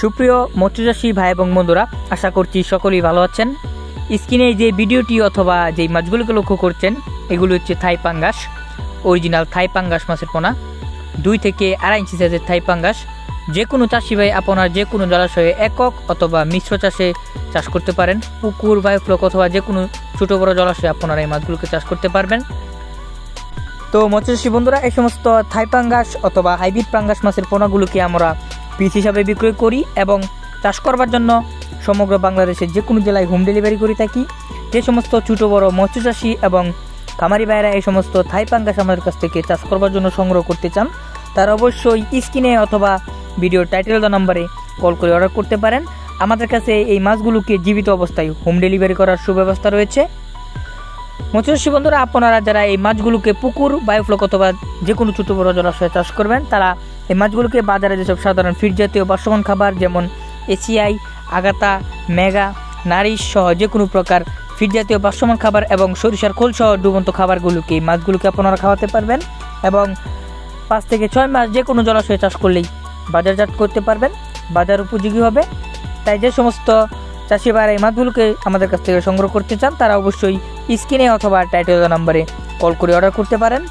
সুপ্রিয় মৎস্যচাষী ভাই এবং বন্ধুরা, আশা করছি সকলেই ভালো আছেন। স্ক্রিনে যে ভিডিওটি অথবা যে মাছগুলোকে লক্ষ্য করছেন, এগুলো হচ্ছে থাই পাঙ্গাস অরিজিনাল থাই পাঙ্গাস মাছের পোনা, দুই থেকে আড়াই ইঞ্চি সাইজের থাই পাঙ্গাস। যে কোনো চাষি ভাই, আপনার যে কোনো জলাশয়ে একক অথবা মিশ্র চাষে চাষ করতে পারেন। পুকুর, বায়োফ্লক অথবা যে কোনো ছোটো বড় জলাশয়ে আপনারা এই মাছগুলোকে চাষ করতে পারবেন। তো মৎস্যচাষী বন্ধুরা, এই সমস্ত থাই পাঙ্গাস অথবা হাইব্রিড পাঙ্গাস মাছের পোনাগুলোকে আমরা পিস হিসাবে বিক্রয় করি এবং চাষ করবার জন্য সমগ্র বাংলাদেশের যে কোনো জেলায় হোম ডেলিভারি করে থাকি। যে সমস্ত ছোটো, বড় মৎস্যচাষী এবং খামারি ভাইরা এই সমস্ত থাই পাঙ্গাস আমাদের কাছ থেকে চাষ করবার জন্য সংগ্রহ করতে চান, তারা অবশ্যই স্ক্রিনে অথবা ভিডিও টাইটেল নাম্বারে কল করে অর্ডার করতে পারেন। আমাদের কাছে এই মাছগুলোকে জীবিত অবস্থায় হোম ডেলিভারি করার সুব্যবস্থা রয়েছে। মৎস্যচাষী বন্ধুরা, আপনারা যারা এই মাছগুলোকে পুকুর বায়োফ্লক অথবা যে কোনো ছোটো, বড় জলাশয়ে চাষ করবেন, তারা এই মাছগুলোকে বাজারে যেসব সাধারণ ফিড জাতীয় বাসমান খাবার, যেমন এসিআই, আগাতা মেগা নারিশ সহ যে কোনো প্রকার ফিড জাতীয় বাসমান খাবার এবং সরিষার খোল সহ ডুবন্ত খাবারগুলোকে এই মাছগুলোকে আপনারা খাওয়াতে পারবেন এবং পাঁচ থেকে ছয় মাস যে কোনো জলাশয়ে চাষ করলেই বাজারজাত করতে পারবেন। বাজার উপযোগী হবে। তাই যে সমস্ত চাষি ভাইরা এই মাছগুলোকে আমাদের কাছ থেকে সংগ্রহ করতে চান, তারা অবশ্যই স্ক্রিনে অথবা টাইটেল নাম্বারে কল করে অর্ডার করতে পারেন।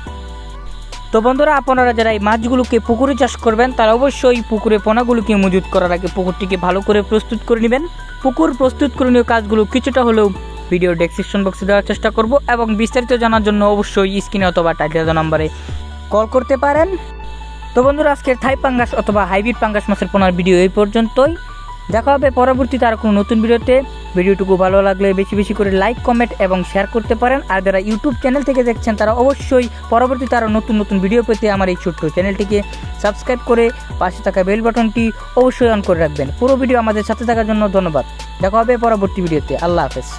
তো বন্ধুরা, আপনারা যারা এই মাছগুলোকে পুকুরে চাষ করবেন, তারা অবশ্যই পুকুরে পোনাগুলোকে মজুত করার আগে পুকুরটিকে ভালো করে প্রস্তুত করে নেবেন। পুকুর প্রস্তুত করণীয় কাজগুলো কিছুটা হলেও ভিডিও ডেসক্রিপশন বক্সে দেওয়ার চেষ্টা করব এবং বিস্তারিত জানার জন্য অবশ্যই স্ক্রিনে অথবা টাইটেল নাম্বারে কল করতে পারেন। তো বন্ধুরা, আজকের থাই পাঙ্গাস অথবা হাইব্রিড পাঙ্গাস মাছের পোনার ভিডিও এই পর্যন্তই। দেখা হবে পরবর্তীতে আর কোনো নতুন ভিডিওতে ভিডিওটুকু ভালো লাগলে বেশি বেশি করে লাইক কমেন্ট এবং শেয়ার করতে পারেন। আর যারা ইউটিউব চ্যানেল থেকে দেখছেন, তারা অবশ্যই পরবর্তীতে আরও নতুন নতুন ভিডিও পেতে আমার এই ছোট্ট চ্যানেলটিকে সাবস্ক্রাইব করে পাশে থাকা বেল বাটনটি অবশ্যই অন করে রাখবেন। পুরো ভিডিও আমাদের সাথে থাকার জন্য ধন্যবাদ। দেখা হবে পরবর্তী ভিডিওতে আল্লাহ হাফেজ।